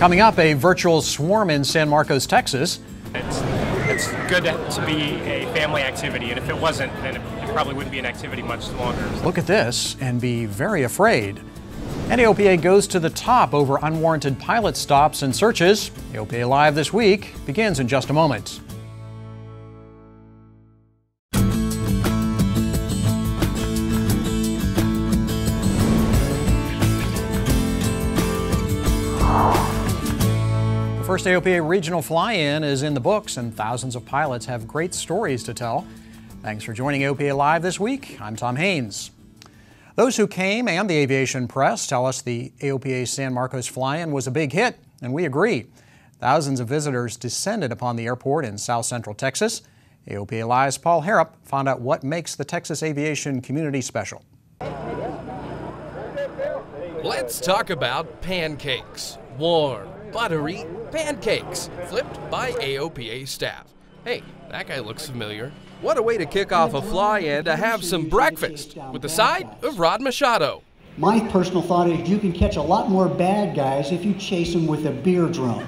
Coming up, a virtual swarm in San Marcos, Texas. It's, it's good to, be a family activity, and if it wasn't, then it, it probably wouldn't be an activity much longer. Look at this and be very afraid. And AOPA goes to the top over unwarranted pilot stops and searches. AOPA Live this week begins in just a moment. First AOPA regional fly-in is in the books and thousands of pilots have great stories to tell. Thanks for joining AOPA Live this week. I'm Tom Haines. Those who came and the aviation press tell us the AOPA San Marcos fly-in was a big hit, and we agree. Thousands of visitors descended upon the airport in south central Texas. AOPA Live's Paul Harrop found out what makes the Texas aviation community special. Let's talk about pancakes. Warm, buttery pancakes, flipped by AOPA staff. Hey, that guy looks familiar. What a way to kick off a fly-in to have some breakfast with the side of Rod Machado. My personal thought is you can catch a lot more bad guys if you chase them with a beer drum.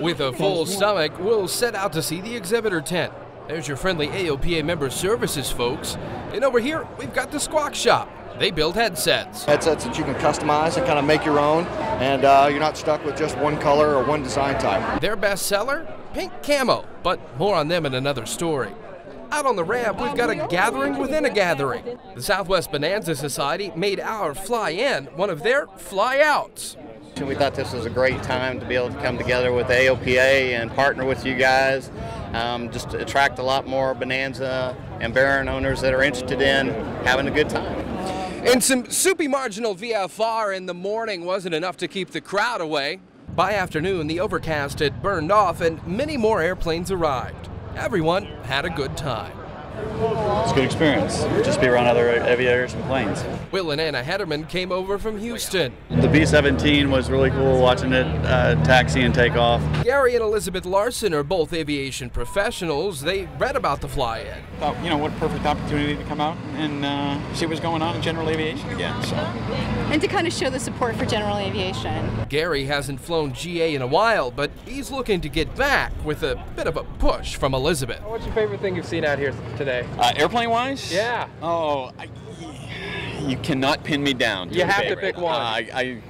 With a full stomach, we'll set out to see the exhibitor tent. There's your friendly AOPA member services folks. And over here, we've got the Squawk Shop. They build headsets. Headsets that you can customize and kind of make your own, and uh, you're not stuck with just one color or one design type. Their best seller? Pink Camo, but more on them in another story. Out on the ramp, we've got a gathering within a gathering. The Southwest Bonanza Society made our fly in one of their fly outs. We thought this was a great time to be able to come together with AOPA and partner with you guys, um, just to attract a lot more Bonanza and Baron owners that are interested in having a good time. And some soupy marginal VFR in the morning wasn't enough to keep the crowd away. By afternoon, the overcast had burned off and many more airplanes arrived. Everyone had a good time. It's a good experience. Just be around other aviators and planes. Will and Anna Hederman came over from Houston. The B-17 was really cool watching it uh, taxi and take off. Gary and Elizabeth Larson are both aviation professionals. They read about the fly-in. Thought, you know, what a perfect opportunity to come out and uh, see what's going on in general aviation again. So. And to kind of show the support for general aviation. Gary hasn't flown GA in a while, but he's looking to get back with a bit of a push from Elizabeth. What's your favorite thing you've seen out here today? Uh, airplane wise? Yeah. Oh, I, you cannot pin me down. You have favorite. to pick one. Uh, I, I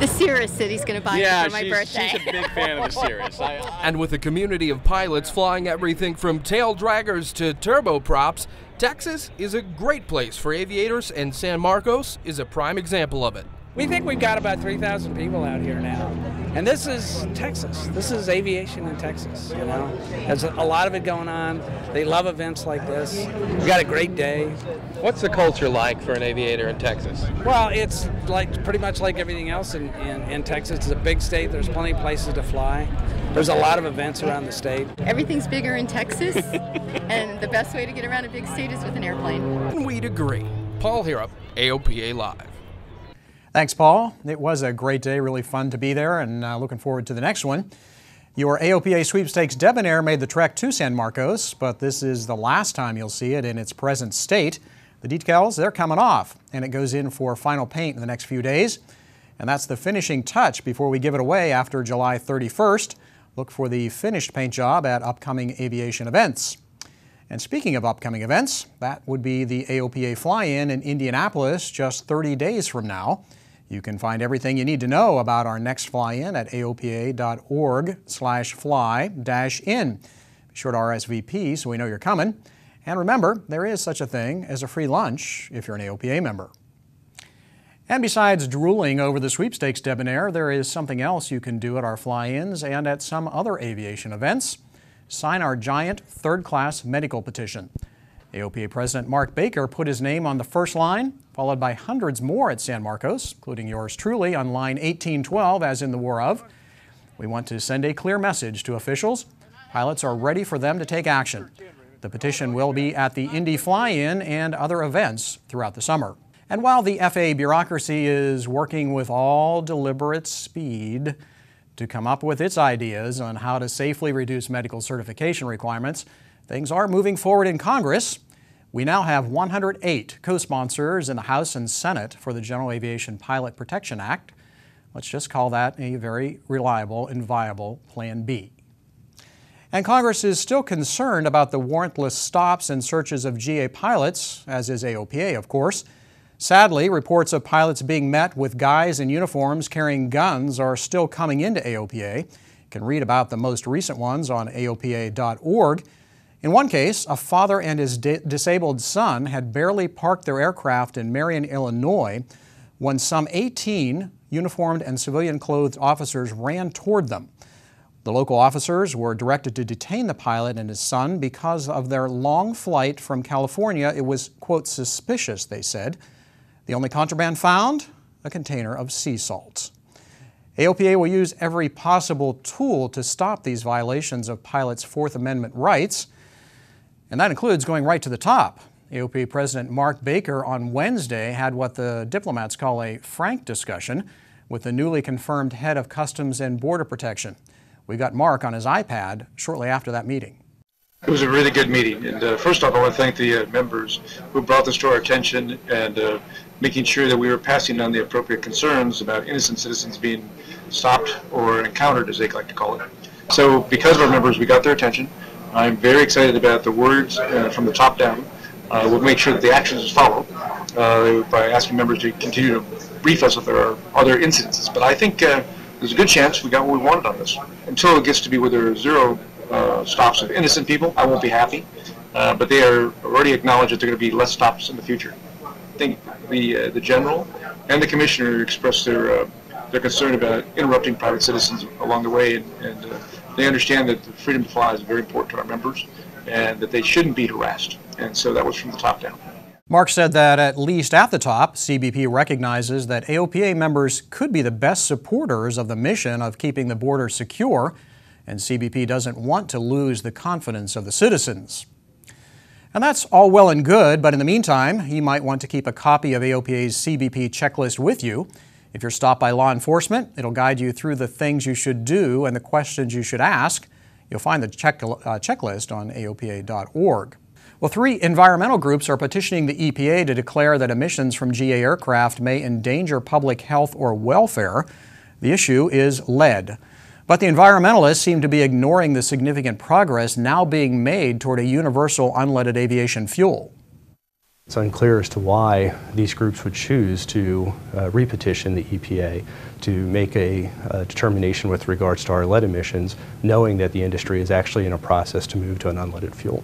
the Cirrus City's going to buy yeah, it for my she's, birthday. she's a big fan of the Cirrus. I, and with a community of pilots flying everything from tail draggers to turboprops, Texas is a great place for aviators, and San Marcos is a prime example of it. We think we've got about 3,000 people out here now. And this is Texas. This is aviation in Texas, you know. There's a lot of it going on. They love events like this. We got a great day. What's the culture like for an aviator in Texas? Well, it's like pretty much like everything else in, in, in Texas. It's a big state. There's plenty of places to fly. There's a lot of events around the state. Everything's bigger in Texas, and the best way to get around a big state is with an airplane. We'd agree. Paul Harrop, AOPA Live. Thanks, Paul. It was a great day, really fun to be there, and uh, looking forward to the next one. Your AOPA Sweepstakes Debonair made the trek to San Marcos, but this is the last time you'll see it in its present state. The decals, they're coming off, and it goes in for final paint in the next few days. And that's the finishing touch before we give it away after July 31st. Look for the finished paint job at upcoming aviation events. And speaking of upcoming events, that would be the AOPA fly-in in Indianapolis just 30 days from now. You can find everything you need to know about our next fly-in at aopa.org slash fly dash in. Be sure to RSVP so we know you're coming. And remember, there is such a thing as a free lunch if you're an AOPA member. And besides drooling over the sweepstakes debonair, there is something else you can do at our fly-ins and at some other aviation events. Sign our giant third-class medical petition. AOPA President Mark Baker put his name on the first line, followed by hundreds more at San Marcos, including yours truly on line 1812, as in the War of. We want to send a clear message to officials. Pilots are ready for them to take action. The petition will be at the Indy Fly-In and other events throughout the summer. And while the FAA bureaucracy is working with all deliberate speed to come up with its ideas on how to safely reduce medical certification requirements, Things are moving forward in Congress. We now have 108 co-sponsors in the House and Senate for the General Aviation Pilot Protection Act. Let's just call that a very reliable and viable Plan B. And Congress is still concerned about the warrantless stops and searches of GA pilots, as is AOPA, of course. Sadly, reports of pilots being met with guys in uniforms carrying guns are still coming into AOPA. You can read about the most recent ones on AOPA.org. In one case, a father and his disabled son had barely parked their aircraft in Marion, Illinois, when some 18 uniformed and civilian clothed officers ran toward them. The local officers were directed to detain the pilot and his son because of their long flight from California. It was, quote, suspicious, they said. The only contraband found? A container of sea salts. AOPA will use every possible tool to stop these violations of pilots' Fourth Amendment rights, and that includes going right to the top. AOPA President Mark Baker on Wednesday had what the diplomats call a frank discussion with the newly confirmed head of Customs and Border Protection. We got Mark on his iPad shortly after that meeting. It was a really good meeting. And uh, first off, I want to thank the uh, members who brought this to our attention and uh, making sure that we were passing on the appropriate concerns about innocent citizens being stopped or encountered, as they like to call it. So because of our members, we got their attention. I'm very excited about the words uh, from the top down. Uh, we'll make sure that the actions follow uh, by asking members to continue to brief us if there are other incidences. But I think there's a good chance we got what we wanted on this. Until it gets to be where there are zero uh, stops of innocent people, I won't be happy. Uh, but they are already acknowledged that there are going to be less stops in the future. I think the uh, the general and the commissioner expressed their uh, their concern about interrupting private citizens along the way, and, and uh, they understand that the freedom to fly is very important to our members, and that they shouldn't be harassed. And so that was from the top down. Mark said that at least at the top, CBP recognizes that AOPA members could be the best supporters of the mission of keeping the border secure, and CBP doesn't want to lose the confidence of the citizens. And that's all well and good, but in the meantime, you might want to keep a copy of AOPA's CBP checklist with you. If you're stopped by law enforcement, it'll guide you through the things you should do and the questions you should ask. You'll find the check, uh, checklist on AOPA.org. Well, three environmental groups are petitioning the EPA to declare that emissions from GA aircraft may endanger public health or welfare. The issue is lead. But the environmentalists seem to be ignoring the significant progress now being made toward a universal unleaded aviation fuel. It's unclear as to why these groups would choose to uh, repetition the EPA to make a, a, determination with regards to our lead emissions, knowing that the industry is actually in a process to move to an unleaded fuel.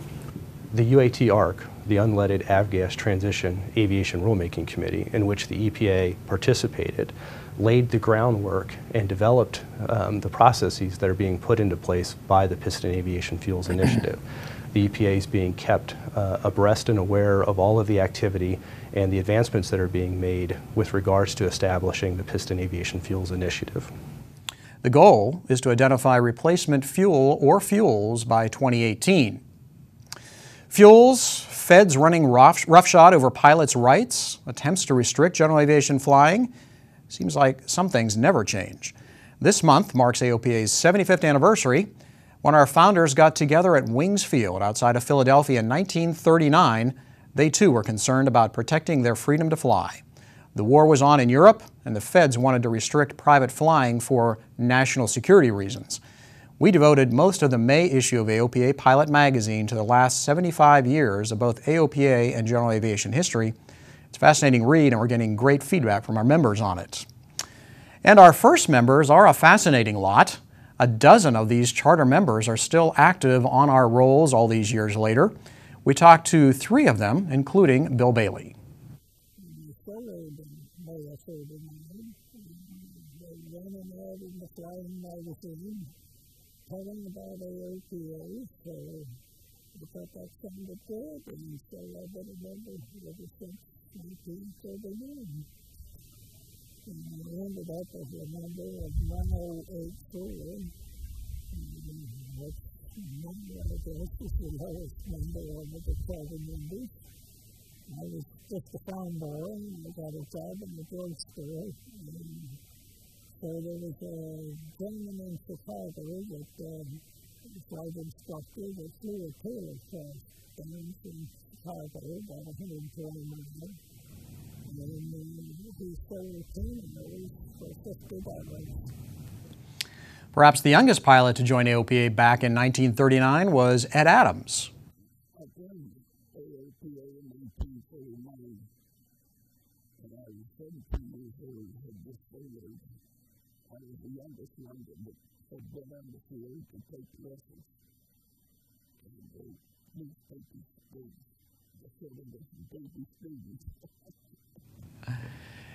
The UAT ARC, the Unleaded Avgas Transition Aviation Rulemaking Committee, in which the EPA participated, laid the groundwork and developed um, the processes that are being put into place by the Piston Aviation Fuels Initiative. The EPA is being kept uh, abreast and aware of all of the activity and the advancements that are being made with regards to establishing the Piston Aviation Fuels Initiative. The goal is to identify replacement fuel or fuels by 2018. Fuels, feds running rough, roughshod over pilots' rights, attempts to restrict general aviation flying. Seems like some things never change. This month marks AOPA's 75th anniversary when our founders got together at Wings Field outside of Philadelphia in 1939. They too were concerned about protecting their freedom to fly. The war was on in Europe, and the feds wanted to restrict private flying for national security reasons. We devoted most of the May issue of AOPA Pilot Magazine to the last 75 years of both AOPA and general aviation history. It's a fascinating read, and we're getting great feedback from our members on it. And our first members are a fascinating lot. A dozen of these charter members are still active on our rolls all these years later. We talked to three of them, including Bill Bailey And I ended up as a member of 1084, and that's number, I guess, is the lowest number of the 12 members. I was just a farm boy, and I got a job in the drugstore, and so there was a gentleman in Chicago that um, flight instructor that flew a Taylor class down from Chicago, about 120 miles. Perhaps the youngest pilot to join AOPA back in 1939 was Ed Adams.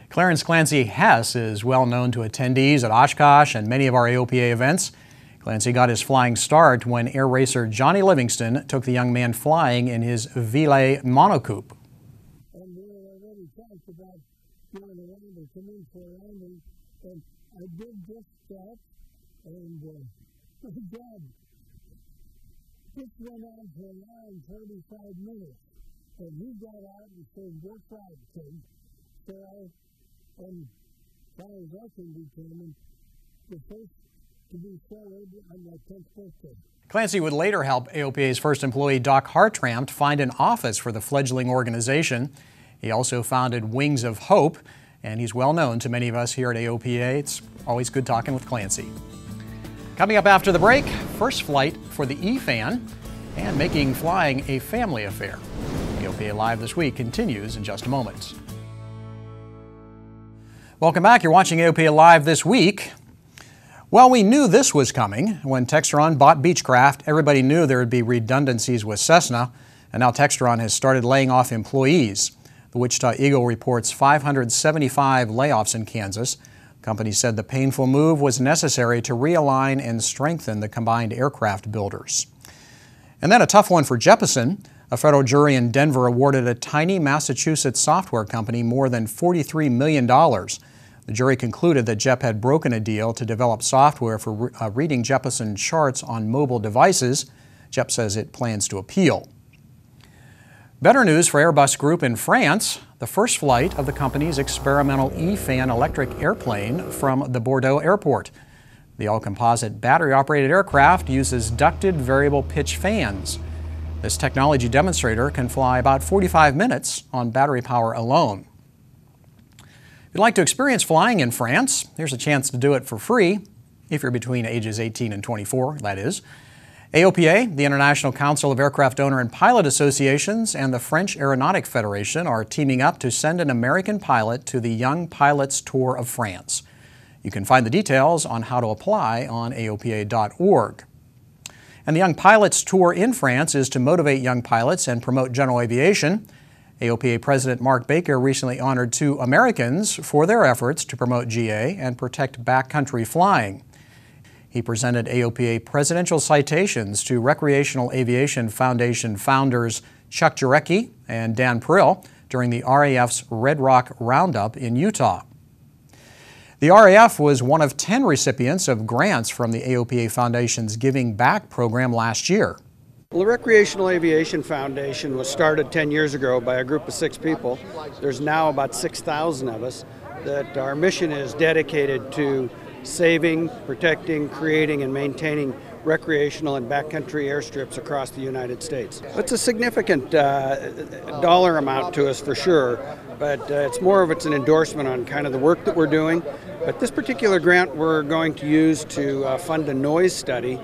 Clarence Clancy Hess is well known to attendees at Oshkosh and many of our AOPA events. Clancy got his flying start when air racer Johnny Livingston took the young man flying in his Ville monocoupe. And we already talked about going around and coming for and, and I did just that, and uh, my God, this went on for and 45 minutes, and he got out and said. So I Wilson became the first to be on my 10th birthday. Clancy would later help AOPA's first employee, Doc Hartranft, find an office for the fledgling organization. He also founded Wings of Hope, and he's well known to many of us here at AOPA. It's always good talking with Clancy. Coming up after the break, first flight for the E-Fan and making flying a family affair. AOPA Live this week continues in just a moment. Welcome back. You're watching AOPA Live this week. Well, we knew this was coming. When Textron bought Beechcraft, everybody knew there would be redundancies with Cessna, and now Textron has started laying off employees. The Wichita Eagle reports 575 layoffs in Kansas. The company said the painful move was necessary to realign and strengthen the combined aircraft builders. And then a tough one for Jeppesen. A federal jury in Denver awarded a tiny Massachusetts software company more than $43 million the jury concluded that JEP had broken a deal to develop software for re uh, reading Jeppesen charts on mobile devices. JEP says it plans to appeal. Better news for Airbus Group in France. The first flight of the company's experimental E-Fan electric airplane from the Bordeaux airport. The all-composite battery-operated aircraft uses ducted variable pitch fans. This technology demonstrator can fly about 45 minutes on battery power alone. If you'd like to experience flying in France, here's a chance to do it for free, if you're between ages 18 and 24, that is. AOPA, the International Council of Aircraft Owner and Pilot Associations, and the French Aeronautic Federation are teaming up to send an American pilot to the Young Pilots Tour of France. You can find the details on how to apply on AOPA.org. And the Young Pilots Tour in France is to motivate young pilots and promote general aviation. AOPA President Mark Baker recently honored two Americans for their efforts to promote GA and protect backcountry flying. He presented AOPA presidential citations to Recreational Aviation Foundation founders Chuck Jarecki and Dan Prill during the RAF's Red Rock Roundup in Utah. The RAF was one of 10 recipients of grants from the AOPA Foundation's Giving Back program last year. Well, the Recreational Aviation Foundation was started 10 years ago by a group of six people. There's now about 6,000 of us that our mission is dedicated to saving, protecting, creating, and maintaining recreational and backcountry airstrips across the United States. It's a significant uh, dollar amount to us for sure, but uh, it's more of it's an endorsement on kind of the work that we're doing. But this particular grant we're going to use to uh, fund a noise study,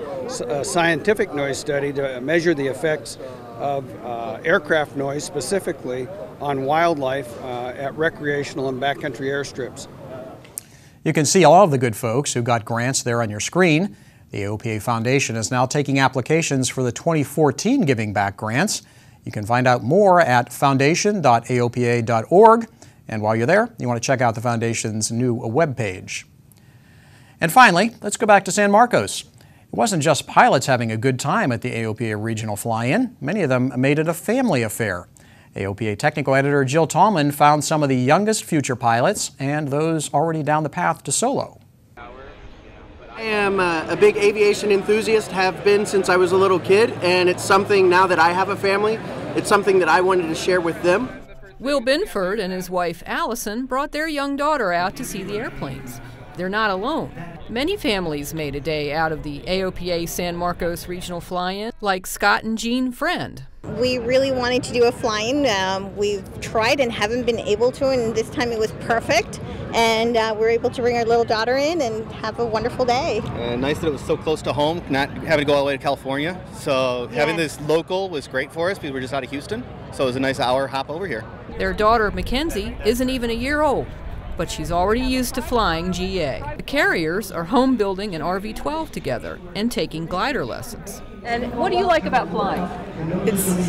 a scientific noise study to measure the effects of uh, aircraft noise specifically on wildlife uh, at recreational and backcountry airstrips. You can see all of the good folks who got grants there on your screen. The AOPA Foundation is now taking applications for the 2014 Giving Back grants. You can find out more at foundation.aopa.org. And while you're there, you want to check out the Foundation's new webpage. And finally, let's go back to San Marcos. It wasn't just pilots having a good time at the AOPA regional fly-in. Many of them made it a family affair. AOPA technical editor Jill Tallman found some of the youngest future pilots and those already down the path to solo. I am uh, a big aviation enthusiast, have been since I was a little kid, and it's something now that I have a family, it's something that I wanted to share with them. Will Binford and his wife Allison brought their young daughter out to see the airplanes. They're not alone. Many families made a day out of the AOPA San Marcos Regional Fly-In, like Scott and Jean Friend. We really wanted to do a fly-in. Um, we've tried and haven't been able to, and this time it was perfect. And uh, we were able to bring our little daughter in and have a wonderful day. Uh, nice that it was so close to home, not having to go all the way to California. So having this local was great for us because we're just out of Houston. So it was a nice hour hop over here. Their daughter, Mackenzie, isn't even a year old, but she's already used to flying GA. The carriers are home building an RV 12 together and taking glider lessons. And what do you like about flying? It's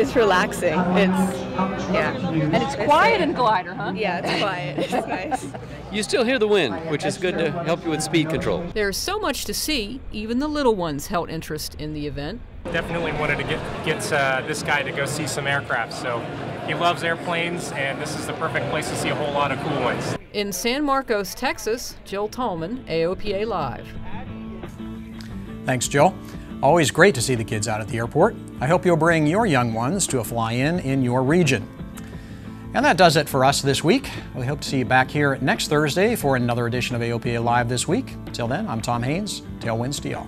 it's relaxing. It's yeah. And it's quiet in glider, huh? Yeah, it's quiet. It's nice. You still hear the wind, which is good to help you with speed control. There's so much to see, even the little ones held interest in the event. Definitely wanted to get get uh, this guy to go see some aircraft. So he loves airplanes, and this is the perfect place to see a whole lot of cool ones. In San Marcos, Texas, Jill Tallman, AOPA Live. Thanks, Jill. Always great to see the kids out at the airport. I hope you'll bring your young ones to a fly-in in your region. And that does it for us this week. We hope to see you back here next Thursday for another edition of AOPA Live this week. Till then, I'm Tom Haines. Tailwinds to y'all.